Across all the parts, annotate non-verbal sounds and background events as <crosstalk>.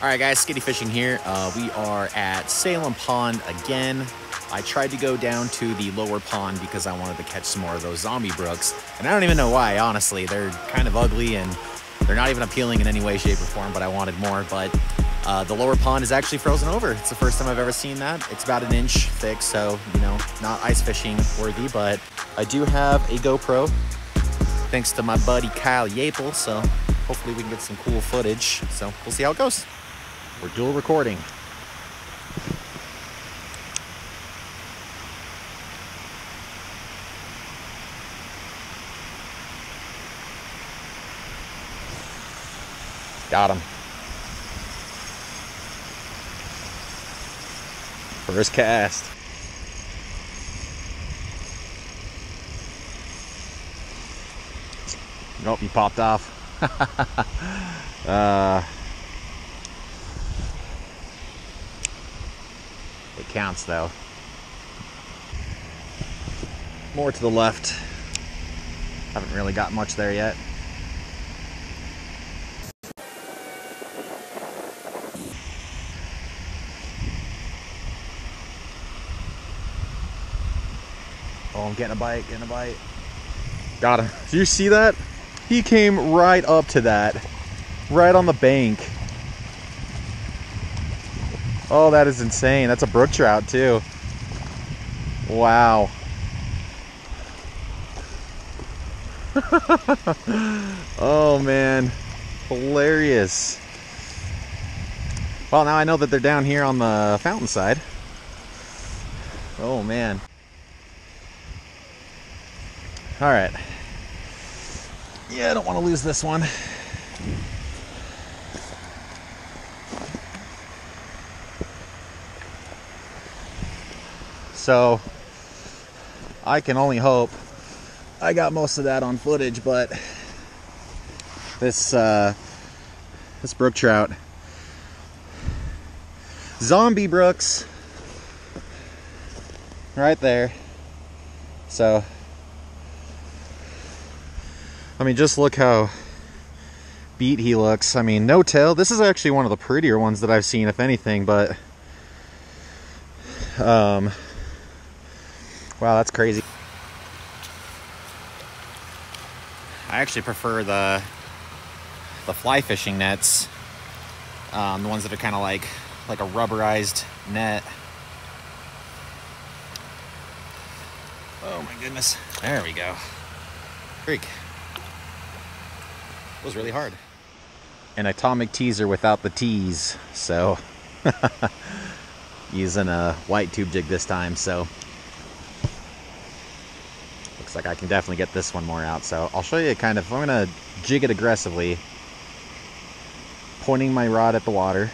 All right, guys, Skiddy Fishing here. Uh, we are at Salem Pond again. I tried to go down to the lower pond because I wanted to catch some more of those zombie brooks. And I don't even know why, honestly. They're kind of ugly and they're not even appealing in any way, shape, or form, but I wanted more. But uh, the lower pond is actually frozen over. It's the first time I've ever seen that. It's about an inch thick, so, you know, not ice fishing worthy, but I do have a GoPro thanks to my buddy Kyle Yapel, so hopefully we can get some cool footage. So we'll see how it goes. We're dual recording. Got him. First cast. Nope, he popped off. <laughs> uh, counts though. More to the left. Haven't really got much there yet. Oh, I'm getting a bite, getting a bite. Got him. Do you see that? He came right up to that. Right on the bank. Oh, that is insane. That's a brook trout, too. Wow. <laughs> oh, man. Hilarious. Well, now I know that they're down here on the fountain side. Oh, man. All right. Yeah, I don't want to lose this one. So, I can only hope I got most of that on footage, but this uh, this brook trout, zombie brooks, right there. So I mean, just look how beat he looks. I mean, no tail. This is actually one of the prettier ones that I've seen, if anything, but... Um, wow, that's crazy. I actually prefer the the fly fishing nets. Um, the ones that are kind of like like a rubberized net. Oh my goodness. There we go. Creek was really hard. An atomic teaser without the tease, so <laughs> using a white tube jig this time, so looks like I can definitely get this one more out. So I'll show you kind of, I'm gonna jig it aggressively, pointing my rod at the water.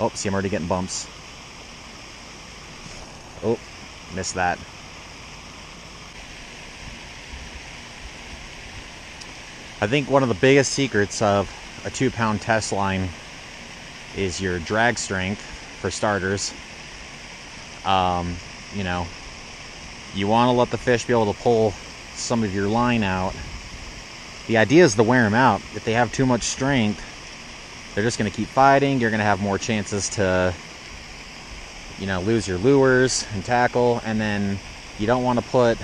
Oh, see I'm already getting bumps. Oh, missed that. I think one of the biggest secrets of a two pound test line is your drag strength for starters. Um, you know, you want to let the fish be able to pull some of your line out. The idea is to wear them out. If they have too much strength, they're just going to keep fighting. You're going to have more chances to, you know, lose your lures and tackle. And then you don't want to put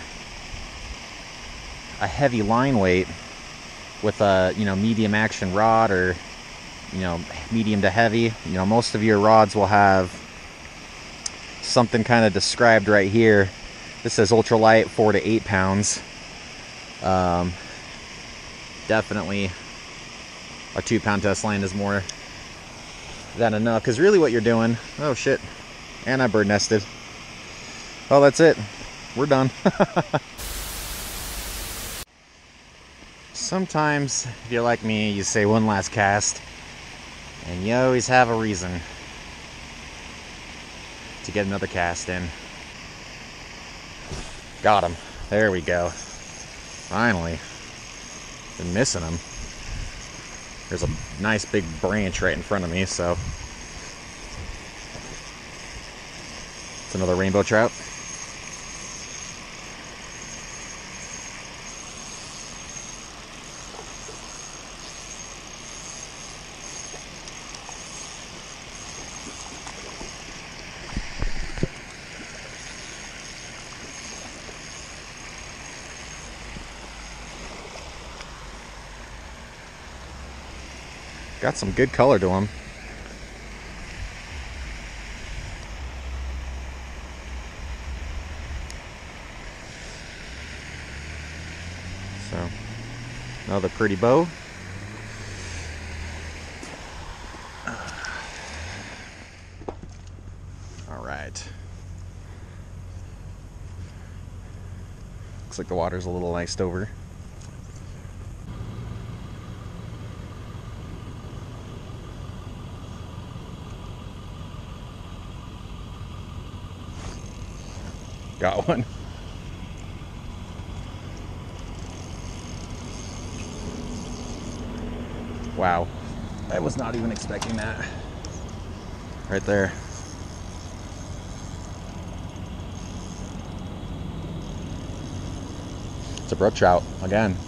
a heavy line weight with a you know medium action rod or you know medium to heavy you know most of your rods will have something kind of described right here this says ultralight four to eight pounds. Um, definitely a two pound test line is more than enough because really what you're doing oh shit. And I bird nested. Oh that's it. We're done. <laughs> Sometimes, if you're like me, you say one last cast, and you always have a reason to get another cast in. Got him. There we go. Finally. Been missing him. There's a nice big branch right in front of me, so. It's another rainbow trout. Got some good color to them. So, another pretty bow. All right. Looks like the water's a little iced over. Got one. Wow. I was not even expecting that. Right there. It's a brook trout again.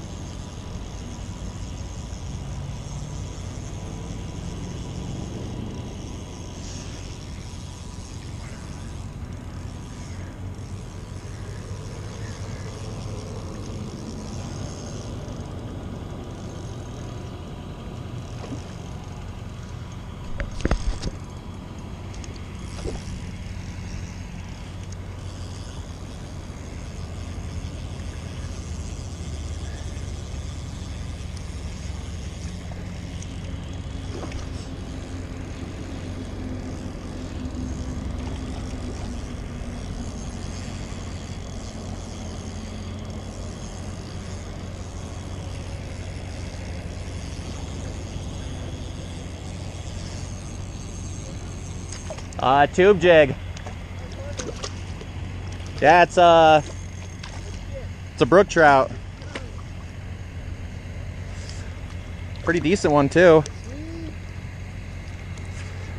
Uh, tube jig. Yeah, it's a, it's a brook trout. Pretty decent one too.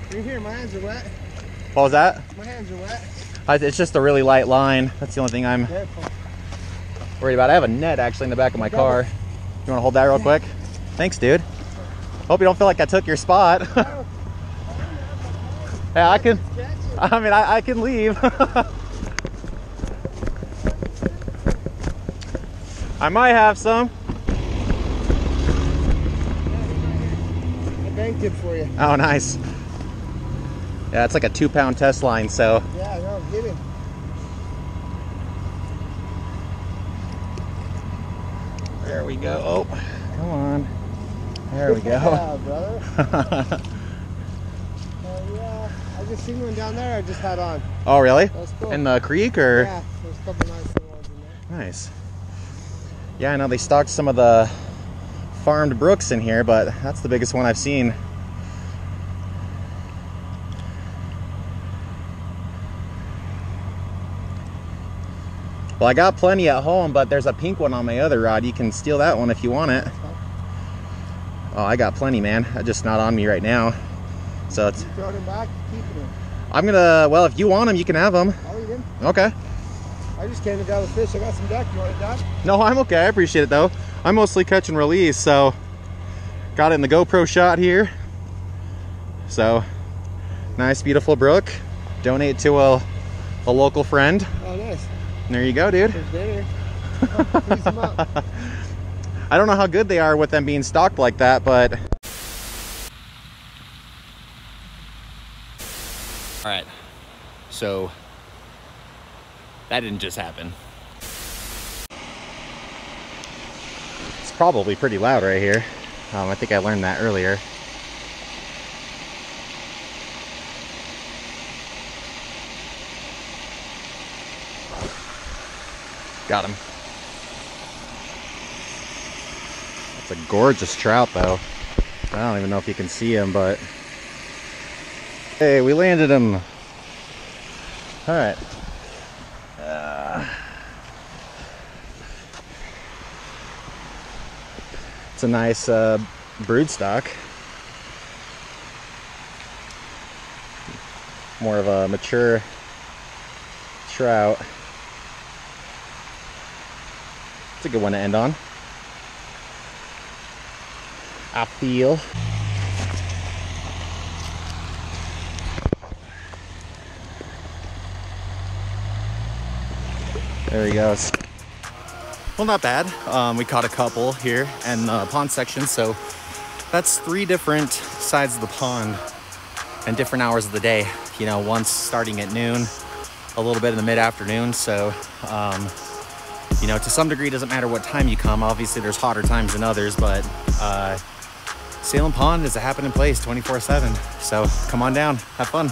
You're here, my hands are wet. What was that? My hands are wet. I- It's just a really light line. That's the only thing I'm Careful. worried about. I have a net actually in the back of my car. You want to hold that real quick? Thanks, dude. Hope you don't feel like I took your spot. <laughs> yeah, I can. I mean, I, I can leave. <laughs> I might have some. I banked it for you. Oh, nice. Yeah, it's like a two pound test line, so Yeah, no, get him. there we go. Oh, come on. There we <laughs> Yeah, go. brother. <laughs> Uh, yeah, I just seen one down there. I just had on. oh, really? Cool. In the creek or? yeah, there's a couple nice ones in there. Nice. Yeah, I know they stocked some of the farmed brooks in here, but that's the biggest one I've seen. Well, I got plenty at home, but there's a pink one on my other rod. You can steal that one if you want it. Oh, I got plenty, man. Just not on me right now. So it's, You throwing him back, keeping him. I'm gonna, well, if you want them, you can have them. I'll eat him. Okay. I just came to grab a fish. I got some deck. You want it, Dad? No, I'm okay. I appreciate it though. I'm mostly catch and release, so got it in the GoPro shot here. So nice, beautiful brook. Donate to a, a local friend. Oh, nice. And there you go, dude. There's dinner. <laughs> Piece 'em up. I don't know how good they are with them being stocked like that, but. All right. So that didn't just happen. It's probably pretty loud right here. Um, I think I learned that earlier. Got him. That's a gorgeous trout, though. I don't even know if you can see him, but hey, we landed him. All right. Uh, it's a nice uh, brood stock. More of a mature trout. It's a good one to end on. I feel. There he goes. Well, not bad. Um, we caught a couple here in the pond section, so that's three different sides of the pond and different hours of the day. You know, once starting at noon, a little bit in the mid afternoon. So, um, you know, to some degree, it doesn't matter what time you come. Obviously, there's hotter times than others, but uh, Salem Pond is a happening place 24 7. So come on down, have fun.